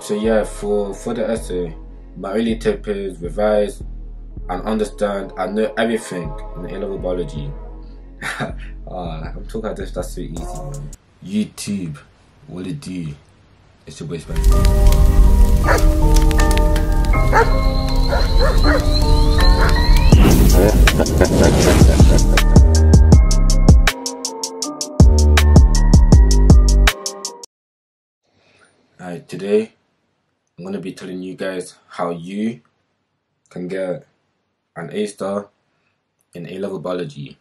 so yeah, for for the essay, my only tip is revise and understand and know everything in A level biology. uh, I'm talking as if that's so easy, man. YouTube, what it do? It's your Spencer. Alright, today I'm gonna be telling you guys how you can get an A star in A level biology.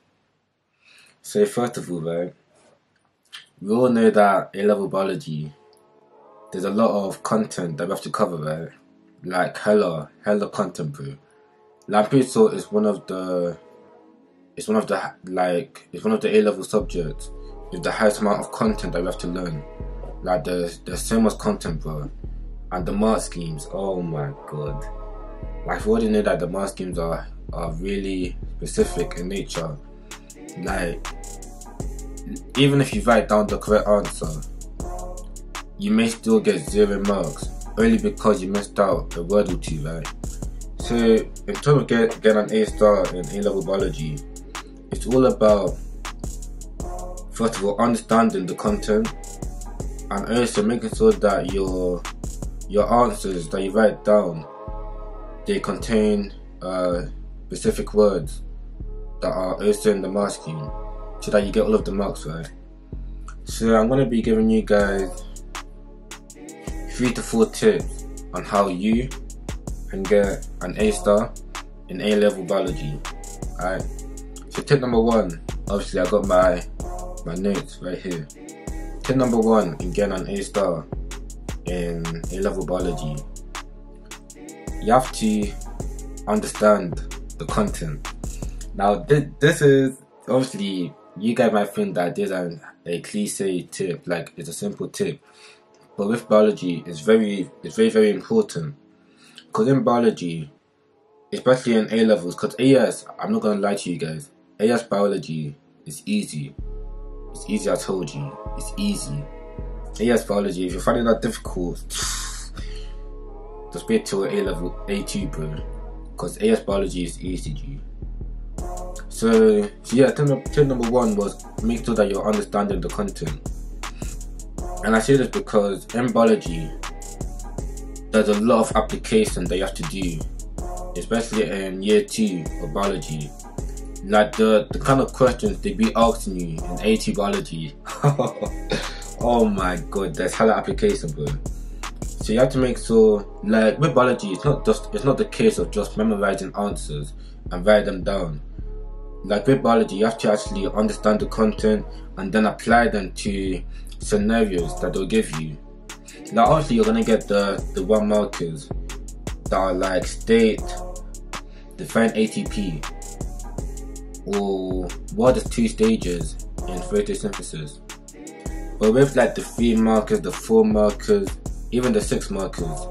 So first of all, right, we all know that A level biology there's a lot of content that we have to cover, right? Like hella, hella content, bro. Lampeso is one of the, it's one of the like, it's one of the A level subjects with the highest amount of content that we have to learn. Like there's there's so much content, bro, and the schemes. Oh my god! Like we already know that the schemes are are really specific in nature. Like even if you write down the correct answer, you may still get zero marks only because you missed out a word or two, right? So in terms of get, getting an A star in A level biology, it's all about first of all understanding the content and also making sure that your your answers that you write down they contain uh, specific words that are also in the scheme so that you get all of the marks right. So I'm gonna be giving you guys three to four tips on how you can get an A star in A level biology. Alright. So tip number one, obviously I got my my notes right here. Tip number one in getting an A star in A level biology. You have to understand the content. Now this is obviously you guys might think that this is a cliche tip, like it's a simple tip but with biology it's very it's very very important because in biology especially in A levels because AS I'm not gonna lie to you guys AS biology is easy it's easy I told you it's easy AS biology if you're finding that difficult just wait till A level A2 bro because AS biology is easy G. So, so yeah, tip, tip number one was make sure that you're understanding the content. And I say this because in biology, there's a lot of application that you have to do, especially in year two of biology. Like the, the kind of questions they be asking you in A2 biology. oh my god, there's hella application, bro. So you have to make sure, like with biology, it's not just it's not the case of just memorizing answers and write them down. Like with biology, you have to actually understand the content and then apply them to scenarios that they'll give you. Now, obviously, you're gonna get the the one markers that are like state, define ATP, or what is two stages in photosynthesis. But with like the three markers, the four markers, even the six markers,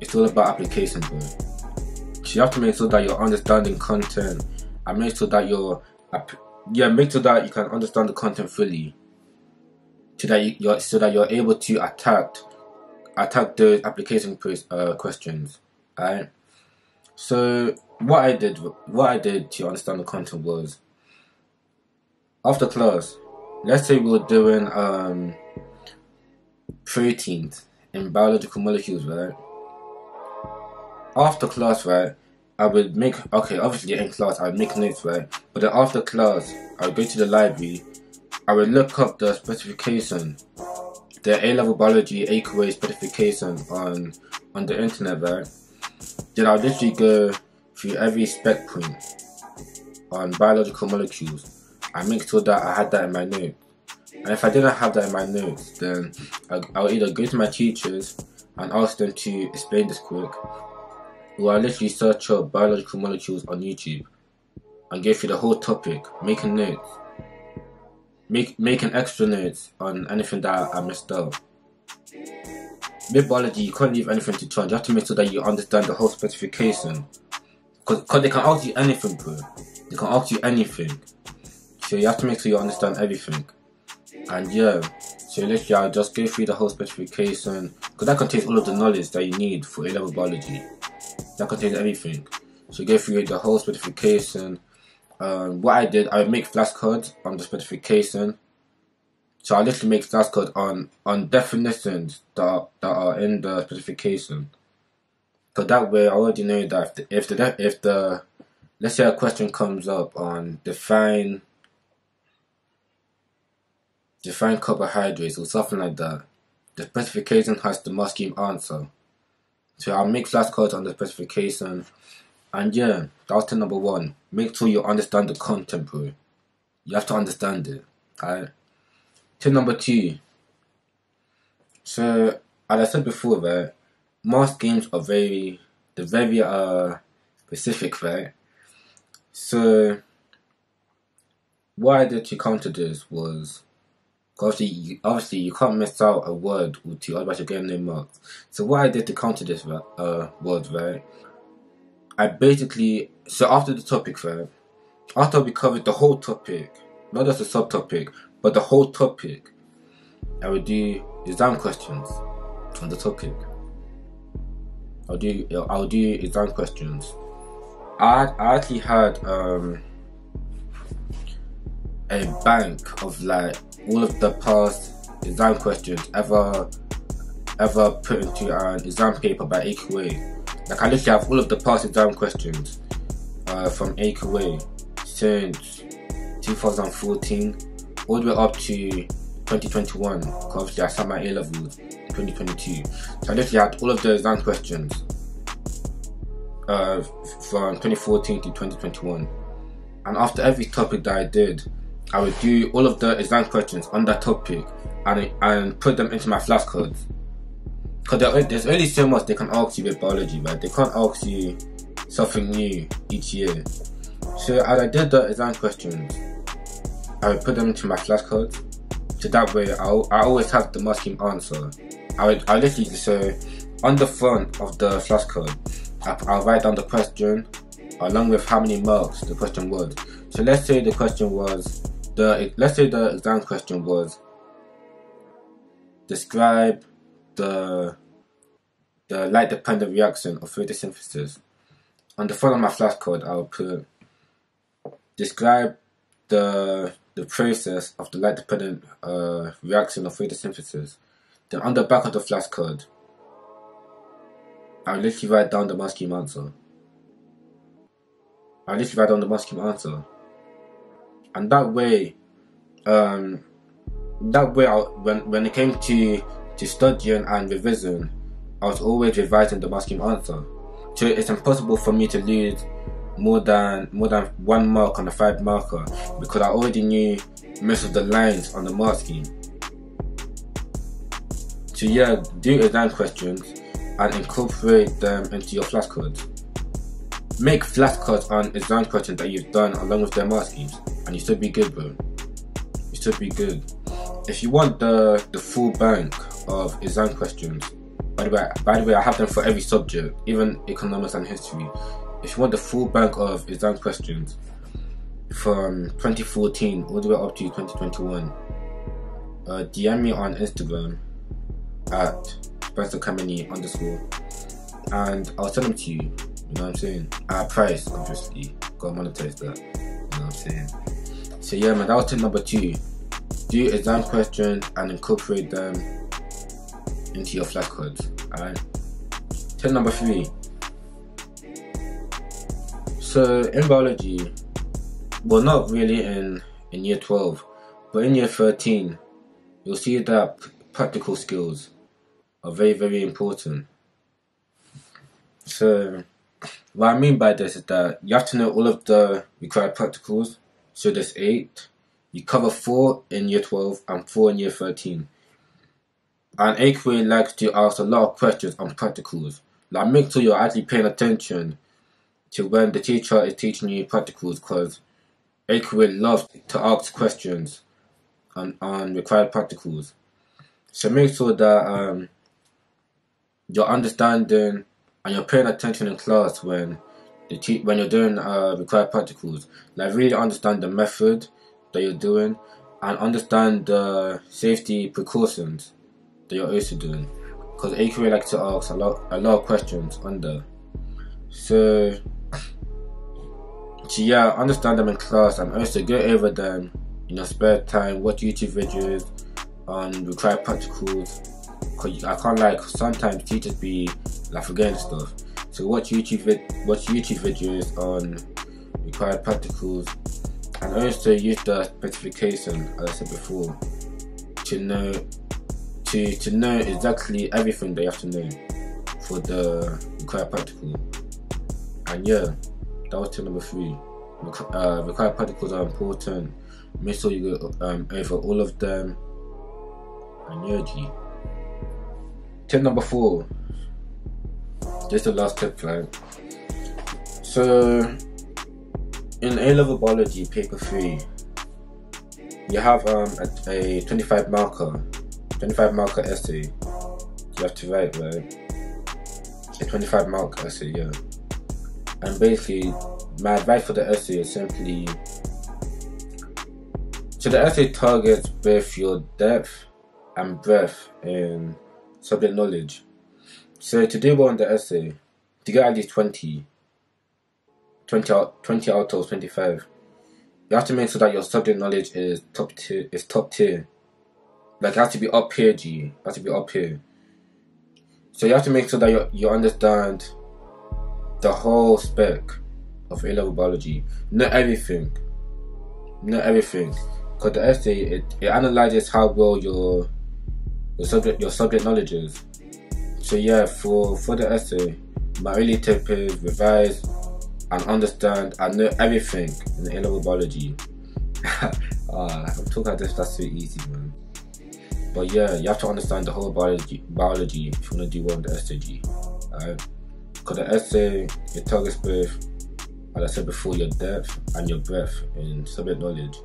it's all about application, bro. So you have to make sure that you're understanding content and make sure that you're yeah make sure that you can understand the content fully so that you, are so that you're able to attack attack those application uh, questions. Alright. So what I did what I did to understand the content was after class, let's say we were doing um, proteins in biological molecules, right? After class, right, I would make okay. Obviously, in class, I would make notes, right? But then after class, I would go to the library I would look up the specification, the A-level biology AQA specification on on the internet, right? Then I'll literally go through every spec point on biological molecules and make sure that I had that in my notes. And if I didn't have that in my notes, then I'll, I'll either go to my teachers and ask them to explain this quick, or I'll literally search up biological molecules on YouTube and go through the whole topic, making notes make making extra notes on anything that I missed out. With biology, you can't leave anything to chance. You have to make sure that you understand the whole specification. Because cause they can ask you anything, bro. They can ask you anything. So you have to make sure you understand everything. And yeah, so literally I'll just go through the whole specification. because that contains all of the knowledge that you need for A-level biology. That contains everything. So go through the whole specification. Um, what I did, I make flashcards on the specification. So I literally make flashcards on on definitions that are, that are in the specification. Because that way, I already know that if the, if the if the let's say a question comes up on define define carbohydrates or something like that, the specification has the mark scheme answer. So I'll make flashcards on the specification. And yeah, that's tip number one. Make sure you understand the content, bro. You have to understand it. Alright. Tip number two. So, as I said before, right, most games are very, they're very uh specific, right? So, what I did to counter this was Obviously, you, obviously you can't miss out a word or two, otherwise you're getting no marks. So what I did to counter this uh, was right. I basically so after the topic, right, after we covered the whole topic, not just a subtopic, but the whole topic, I would do exam questions on the topic. I'll do I'll do exam questions. I I actually had um a bank of like all of the past exam questions ever ever put into an exam paper by AQA. Like I literally have all of the past exam questions uh, from AQA since 2014 all the way up to 2021. Obviously I sat my A level 2022. So I literally had all of the exam questions uh, from 2014 to 2021. And after every topic that I did, I would do all of the exam questions on that topic and and put them into my flashcards. Because there's only so much they can ask you with biology, right? They can't ask you something new each year. So as I did the exam questions, I would put them into my flashcards. So that way, I, I always have the mark scheme answer. I would I literally so on the front of the flashcard, I, I'll write down the question along with how many marks the question was. So let's say the question was the let's say the exam question was describe the the light dependent reaction of photosynthesis. On the front of my flashcard, I'll put describe the the process of the light dependent uh, reaction of photosynthesis. Then on the back of the flashcard, I'll literally write down the mark scheme answer. I'll literally write down the mark scheme answer and that way, um, that way, I, when when it came to to studying and revision, I was always revising the mark scheme answer. So it's impossible for me to lose more than more than one mark on the five marker because I already knew most of the lines on the mark scheme. So yeah, do exam questions and incorporate them into your flashcards. Make flashcards on exam questions that you've done along with their schemes and you still be good, bro. You still be good. If you want the the full bank of exam questions, by the way, by the way, I have them for every subject, even economics and history. If you want the full bank of exam questions from 2014 all the way up to 2021, uh, DM me on Instagram at Kameni underscore, and I'll send them to you. You know what I'm saying? At price, obviously. Gotta monetize that. You know what I'm saying? So yeah, man, that was tip number two. Do exam questions and incorporate them into your flashcards. Alright. Tip number three. So in biology, well, not really in in year twelve, but in year thirteen, you'll see that practical skills are very very important. So what I mean by this is that you have to know all of the required practicals so there's eight. You cover four in year 12 and four in year 13. And AQA likes to ask a lot of questions on practicals. Like make sure you're actually paying attention to when the teacher is teaching you practicals because AQA loves to ask questions on, on required practicals. So make sure that um, you're understanding and you're paying attention in class when te- when you're doing uh, required practicals, like really understand the method that you're doing and understand the safety precautions that you're also doing. because AQA like to ask a lot a lot of questions under. So, so yeah, understand them in class and also go over them in your spare time. Watch YouTube videos on required practicals. Cause I can't like sometimes teachers be like forgetting stuff. So watch YouTube vid- watch YouTube videos on required practicals and also use the specification as I said before to know to to know exactly everything they have to know for the required practical. And yeah, that was tip number three. Uh, required practicals are important. Make sure you go um, over all of them. And yeah, G. Tip number four. Just the last tip, right? So, in A level biology, paper three, you have um, a, a 25 marker 25 marker essay you have to write, right? A 25 mark essay, yeah. And basically, my advice for the essay is simply so the essay targets both your depth and breadth in subject knowledge. So to do well in the essay, to get at least 20, 20 out, 20 out of 25, you have to make sure that your subject knowledge is top tier, is top tier like it has to be up here, G. It has to be up here. So you have to make sure that you you understand the whole spec of A level biology. Not everything. Not everything. Because the essay it, it analyzes how well your your subject your subject knowledge is. So yeah, for for the essay, my really tip is revise and understand and know everything in A level biology. uh, I'm talking this, that's so easy, man. But yeah, you have to understand the whole biology, biology if you want to do well in the SAG. Alright? Because the essay, it targets both, as I said before, your depth and your breadth in subject knowledge.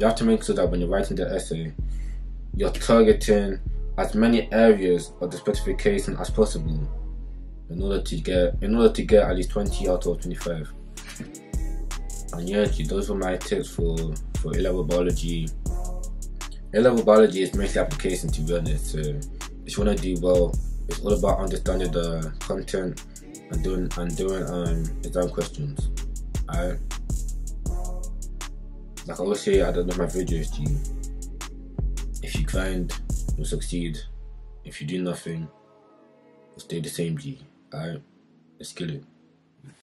You have to make sure that when you're writing the essay, you're targeting as many areas of the specification as possible in order to get in order to get at least 20 out of 25 and yeah those were my tips for for A-level biology a level biology is mostly application to be honest. So if you wanna do well, it's all about understanding the content and doing and doing um exam questions. Alright. Like I always say at the end of my videos to you, if you grind, you'll succeed. If you do nothing, you'll stay the same G. Alright? Let's kill it.